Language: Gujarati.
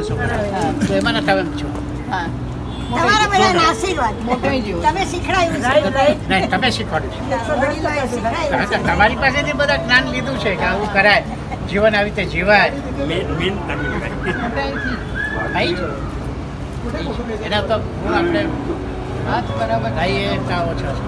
માના તમે છો. હા. તમારા બધાના આશીર્વાદ. તમે શીખડાયું તમે શીખવાડ્યું તમારી પાસેથી બધા જ્ઞાન લીધું છે કે આવું કરાય. જીવન આવી રીતે જીવાય. ભાઈ એના તો ગુણ આપણે હાથ બરાબર. ભાઈ એ ઓછા છે.